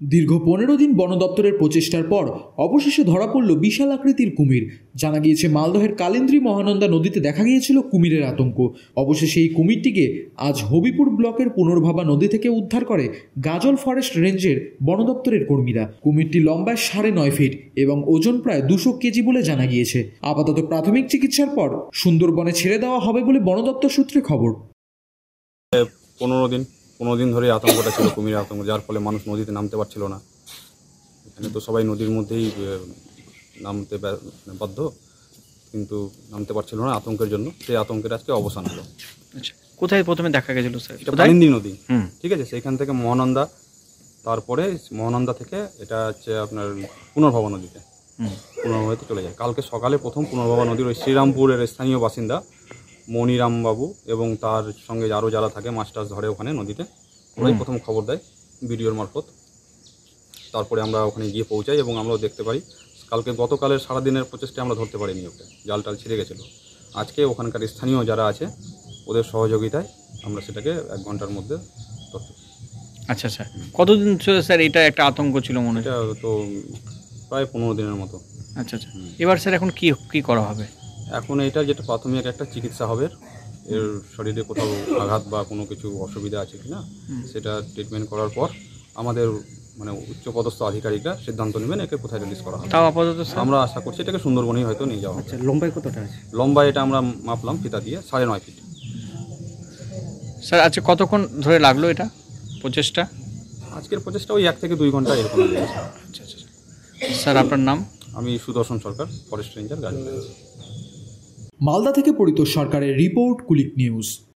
দীর্ঘ পনেরো দিন বন দপ্তরের প্রচেষ্টার পর অবশেষে ধরা পড়ল বিশাল আকৃতির কুমির। জানা গিয়েছে, মালদহের কালেন্দ্রী মহানন্দা নদীতে দেখা গিয়েছিল কুমিরের আতঙ্ক। অবশেষে এই কুমিরটিকে আজ হবিপুর ব্লকের পুনর্ভাবা নদী থেকে উদ্ধার করে গাজল ফরেস্ট রেঞ্জের বন দপ্তরের কর্মীরা। কুমিরটি লম্বায় সাড়ে নয় ফিট এবং ওজন প্রায় দুশো কেজি বলে জানা গিয়েছে। আপাতত প্রাথমিক চিকিৎসার পর সুন্দরবনে ছেড়ে দেওয়া হবে বলে বন দপ্তর সূত্রে খবর। পনেরো দিন পনেরো দিন ধরে আতঙ্কটা ছিল কুমিরের আতঙ্ক যার ফলে মানুষ নদীতে নামতে পারছিল না। এখানে তো সবাই নদীর মধ্যেই নামতে বাধ্য কিন্তু নামতে পারছিল না আতঙ্কের জন্য। সেই আতঙ্কের আজকে অবসান হলো। আচ্ছা কোথায় প্রথমে দেখা গেছিল স্যার? এটা নদী। হুম। ঠিক আছে সেইখান থেকে মহানন্দা তারপরে মহানন্দা থেকে এটা হচ্ছে আপনার পুনর্ভবা নদীতে। পুনর্ভবাতে চলে যায়। কালকে সকালে প্রথম পুনর্ভবা নদীর ওই শ্রীরামপুরের স্থানীয় বাসিন্দা মনিরাম বাবু এবং তার সঙ্গে আরও যারা থাকে মাছ টাছ ধরে ওখানে নদীতে ওরাই প্রথম খবর দেয় ভিডিওর মারফত। তারপরে আমরা ওখানে গিয়ে পৌঁছাই এবং আমরাও দেখতে পাই কালকে গতকালের সারাদিনের প্রচেষ্টায় আমরা ধরতে পারিনি ওকে জাল টাল ছিঁড়ে গেছিল। আজকে ওখানকার স্থানীয় যারা আছে ওদের সহযোগিতায় আমরা সেটাকে এক ঘণ্টার মধ্যে ধরতে আচ্ছা আচ্ছা। কতদিন স্যার? এটা একটা আতঙ্ক ছিল মনে হয়। তো প্রায় পনেরো দিনের মতো। আচ্ছা আচ্ছা। এবার স্যার এখন কি কি করা হবে? এখন এটা যেটা প্রাথমিক একটা চিকিৎসা হবে এর শরীরে কোথাও আঘাত বা কোনো কিছু অসুবিধা আছে কিনা সেটা ট্রিটমেন্ট করার পর আমাদের মানে উচ্চপদস্থ আধিকারিকরা সিদ্ধান্ত নেবেন একে কোথায় রিলিজ করা হবে। তাও আপাতত আমরা আশা করছি এটাকে সুন্দরবনেই হয়তো নিয়ে যাওয়া আচ্ছা লম্বাই কতটা আছে? লম্বা এটা আমরা মাপলাম ফিতা দিয়ে সাড়ে নয় ফিট। স্যার আচ্ছা কতক্ষণ ধরে লাগল এটা প্রচেষ্টা? আজকের প্রচেষ্টা ওই এক থেকে দুই ঘণ্টা এরকম আচ্ছা আচ্ছা স্যার আপনার নাম? আমি সুদর্শন সরকার ফরেস্ট রেঞ্জার গাড়ি মালদা থেকে পরিতোষ সরকারের রিপোর্ট কুলিক নিউজ।